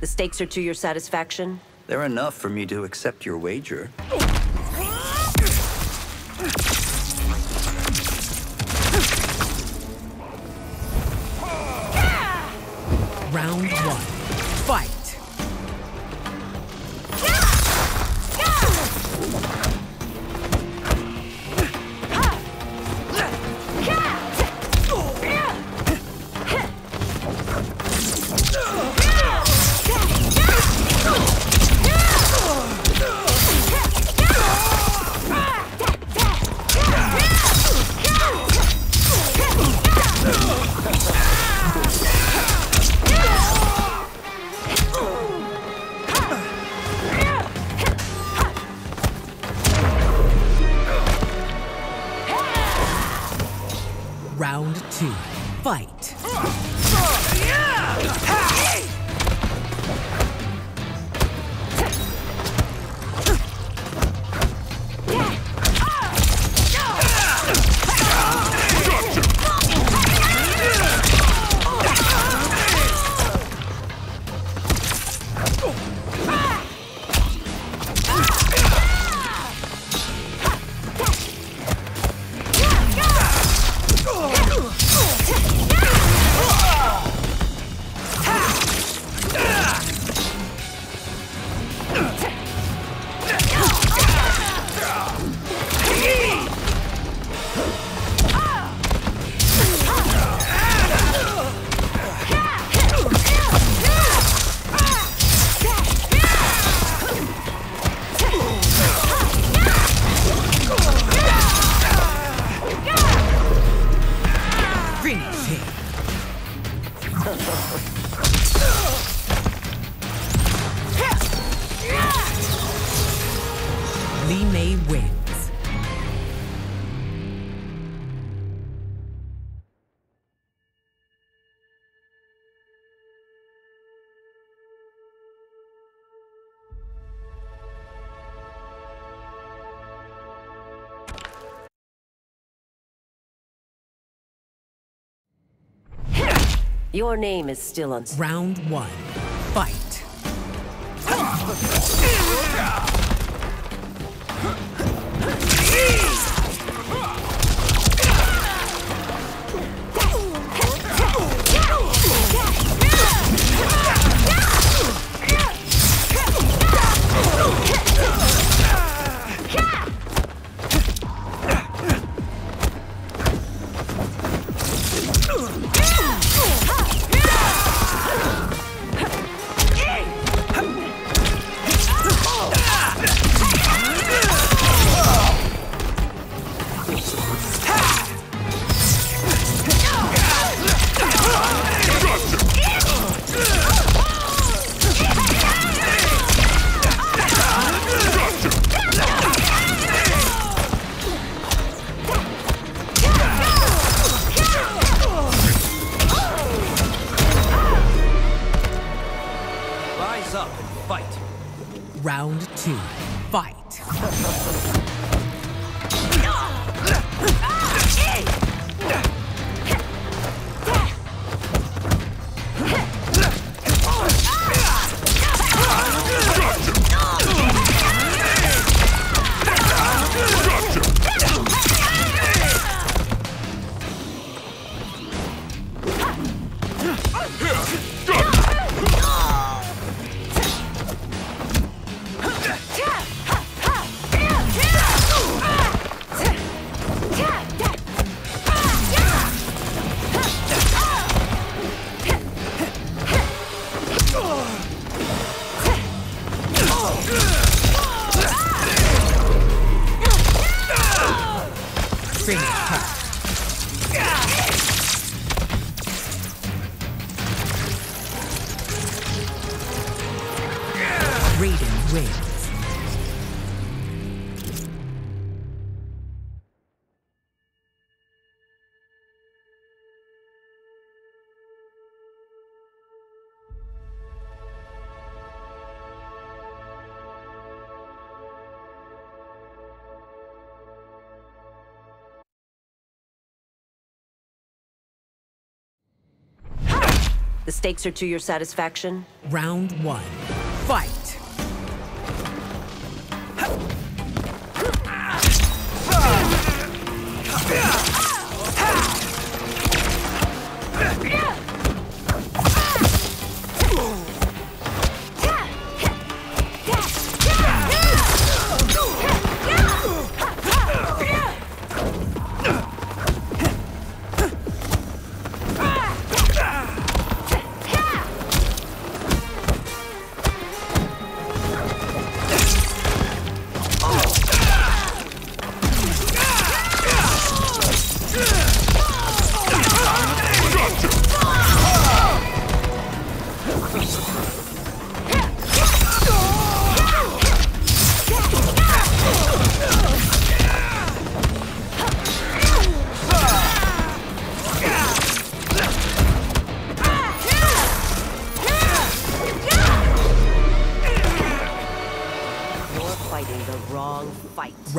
The stakes are to your satisfaction? They're enough for me to accept your wager. Two. Fight! て。Your name is still on. Round one. Fight! Rise Round The stakes are to your satisfaction? Round one. Fight! You're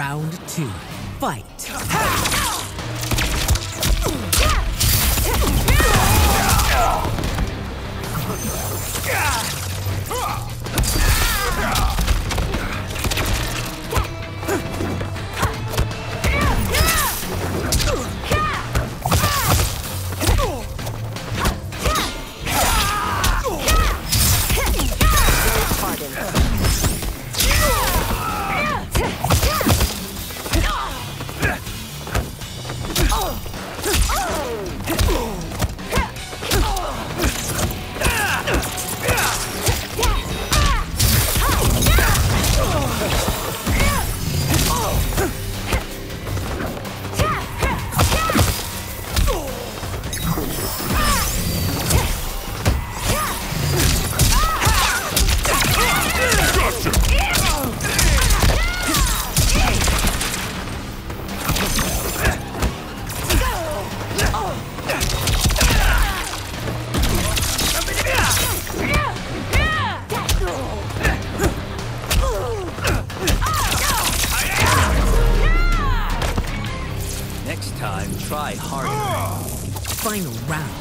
Round two. Fight! Pardon. Final round.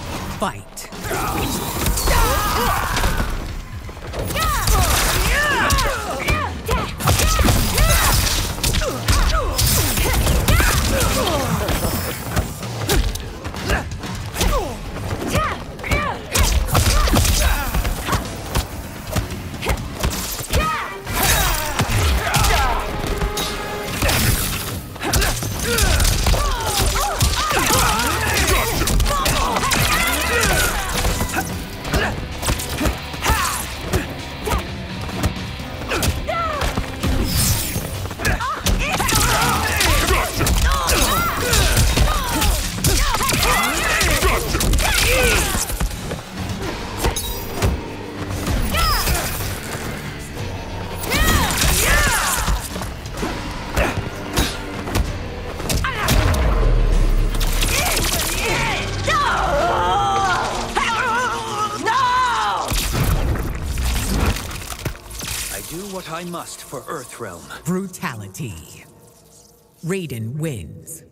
For Earthrealm. Brutality. Raiden wins.